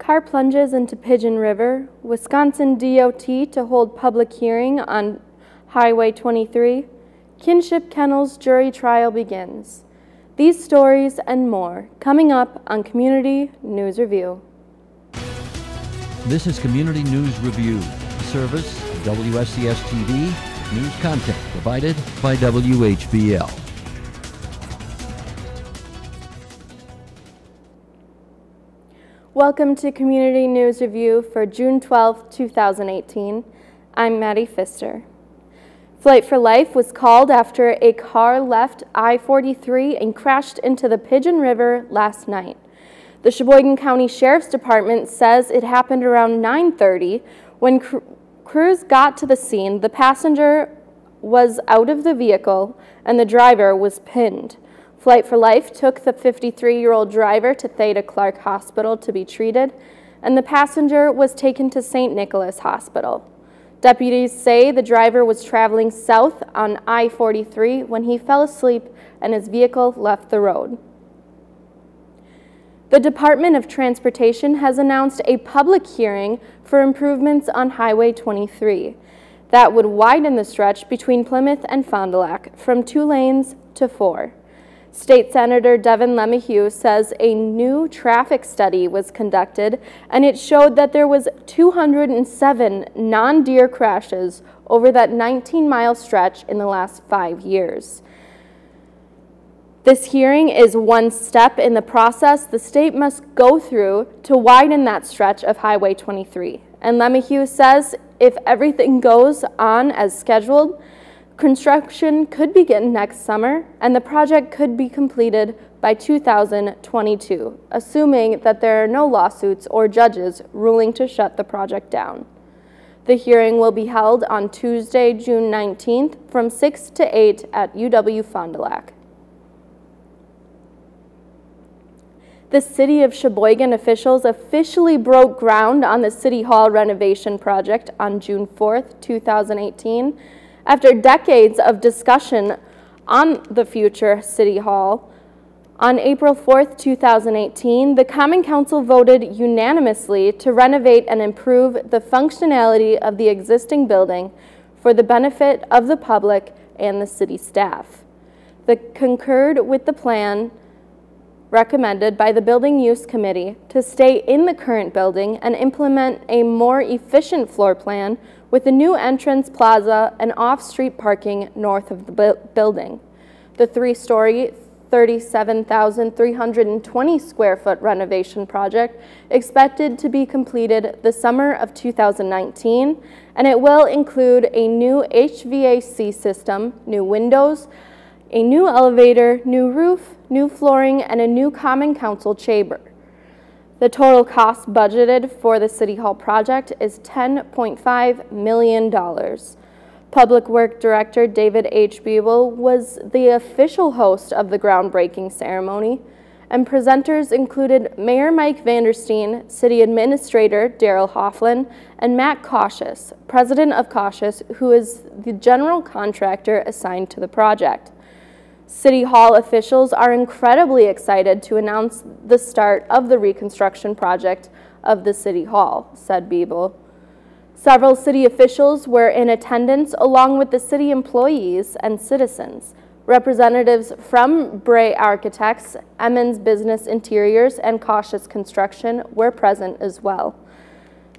Car plunges into Pigeon River. Wisconsin DOT to hold public hearing on Highway 23. Kinship Kennels jury trial begins. These stories and more coming up on Community News Review. This is Community News Review, service WSCS TV, news content provided by WHBL. Welcome to Community News Review for June 12, 2018. I'm Maddie Pfister. Flight for Life was called after a car left I-43 and crashed into the Pigeon River last night. The Sheboygan County Sheriff's Department says it happened around 9.30. When cr crews got to the scene, the passenger was out of the vehicle and the driver was pinned. Flight for Life took the 53-year-old driver to Theda Clark Hospital to be treated, and the passenger was taken to St. Nicholas Hospital. Deputies say the driver was traveling south on I-43 when he fell asleep and his vehicle left the road. The Department of Transportation has announced a public hearing for improvements on Highway 23 that would widen the stretch between Plymouth and Fond du Lac from two lanes to four. State Senator Devin LeMahieu says a new traffic study was conducted and it showed that there was 207 non-deer crashes over that 19-mile stretch in the last five years. This hearing is one step in the process the state must go through to widen that stretch of Highway 23. And LeMahieu says if everything goes on as scheduled, Construction could begin next summer and the project could be completed by 2022, assuming that there are no lawsuits or judges ruling to shut the project down. The hearing will be held on Tuesday, June 19th from 6 to 8 at UW Fond du Lac. The City of Sheboygan officials officially broke ground on the City Hall renovation project on June 4th, 2018, after decades of discussion on the future City Hall, on April 4, 2018, the Common Council voted unanimously to renovate and improve the functionality of the existing building for the benefit of the public and the city staff. The concurred with the plan recommended by the Building Use Committee to stay in the current building and implement a more efficient floor plan with a new entrance plaza and off-street parking north of the bu building. The three-story, 37,320 square foot renovation project expected to be completed the summer of 2019, and it will include a new HVAC system, new windows, a new elevator, new roof, new flooring, and a new common council chamber. The total cost budgeted for the City Hall project is $10.5 million. Public Work Director David H. Biebel was the official host of the groundbreaking ceremony, and presenters included Mayor Mike Vandersteen, City Administrator Daryl Hofland, and Matt Quasius, President of Quasius, who is the general contractor assigned to the project. City Hall officials are incredibly excited to announce the start of the reconstruction project of the City Hall, said Biebel. Several city officials were in attendance along with the city employees and citizens. Representatives from Bray Architects, Emmons Business Interiors, and Quasius Construction were present as well.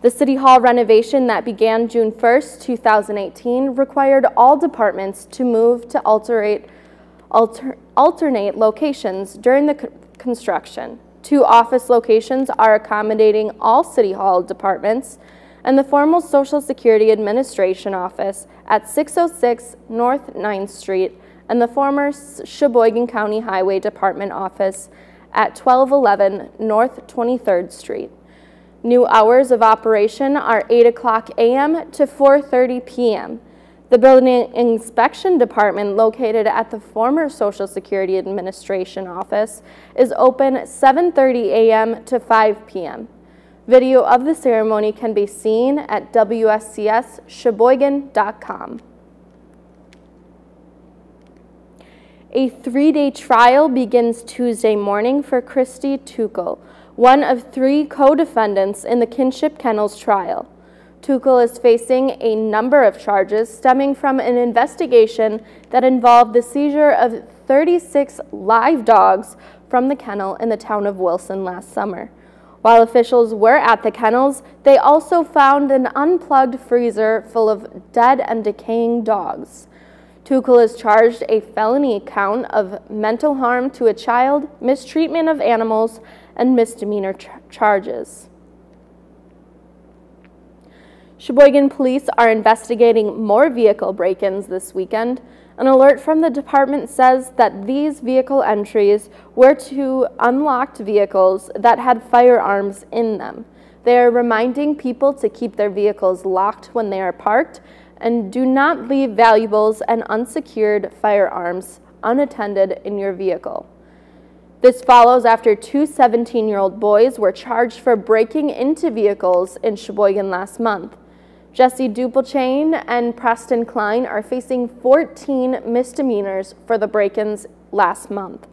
The City Hall renovation that began June 1st, 2018 required all departments to move to alterate alter alternate locations during the construction. Two office locations are accommodating all City Hall departments, and the formal Social Security Administration office at 606 North 9th Street and the former Sheboygan County Highway Department office at 1211 North 23rd Street. New hours of operation are 8 o'clock a.m. to 4.30 p.m. The building inspection department located at the former Social Security Administration office is open 7.30 a.m. to 5 p.m. Video of the ceremony can be seen at wscssheboygan.com. A three-day trial begins Tuesday morning for Christy Tuchel, one of three co-defendants in the Kinship Kennels trial. Tuchel is facing a number of charges stemming from an investigation that involved the seizure of 36 live dogs from the kennel in the town of Wilson last summer. While officials were at the kennels, they also found an unplugged freezer full of dead and decaying dogs. Tuchel is charged a felony count of mental harm to a child, mistreatment of animals, and misdemeanor ch charges. Sheboygan police are investigating more vehicle break-ins this weekend. An alert from the department says that these vehicle entries were to unlocked vehicles that had firearms in them. They are reminding people to keep their vehicles locked when they are parked and do not leave valuables and unsecured firearms unattended in your vehicle. This follows after two 17-year-old boys were charged for breaking into vehicles in Sheboygan last month. Jesse Duplechain and Preston Klein are facing 14 misdemeanors for the break-ins last month.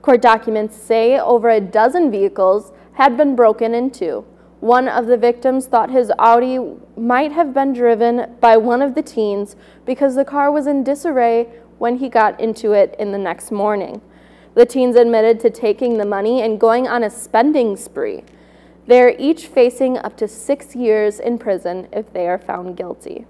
Court documents say over a dozen vehicles had been broken into. One of the victims thought his Audi might have been driven by one of the teens because the car was in disarray when he got into it in the next morning. The teens admitted to taking the money and going on a spending spree. They are each facing up to six years in prison if they are found guilty.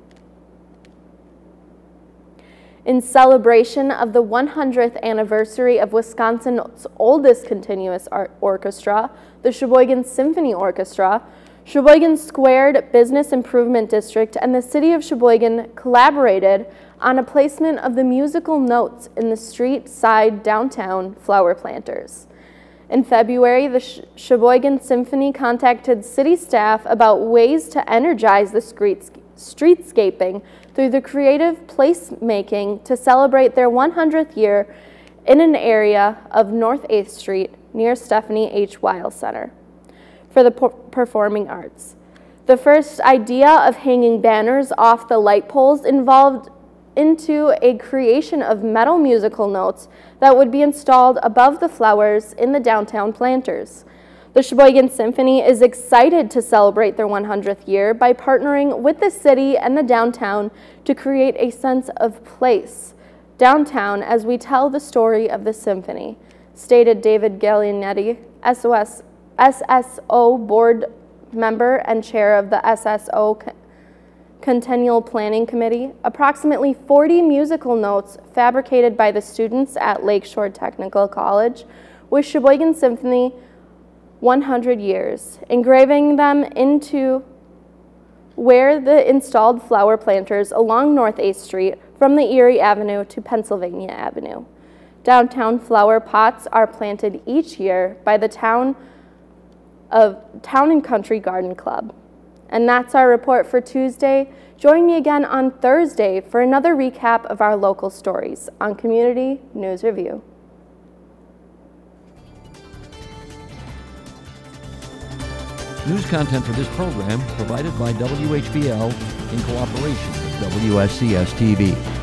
In celebration of the 100th anniversary of Wisconsin's oldest continuous art orchestra, the Sheboygan Symphony Orchestra, Sheboygan Squared Business Improvement District and the City of Sheboygan collaborated on a placement of the musical notes in the street side downtown flower planters. In February, the Sheboygan Symphony contacted city staff about ways to energize the streetscaping through the creative placemaking to celebrate their 100th year in an area of North 8th Street near Stefanie H. Weill Center for the Performing Arts. The first idea of hanging banners off the light poles involved into a creation of metal musical notes that would be installed above the flowers in the downtown planters. The Sheboygan Symphony is excited to celebrate their 100th year by partnering with the city and the downtown to create a sense of place downtown as we tell the story of the symphony, stated David Gallianetti, SOS, SSO board member and chair of the SSO Centennial Planning Committee, approximately 40 musical notes fabricated by the students at Lakeshore Technical College with Sheboygan Symphony 100 years, engraving them into where the installed flower planters along North 8th Street from the Erie Avenue to Pennsylvania Avenue. Downtown flower pots are planted each year by the town of Town and Country Garden Club. And that's our report for Tuesday. Join me again on Thursday for another recap of our local stories on Community News Review. News content for this program provided by WHBL in cooperation with WSCS TV.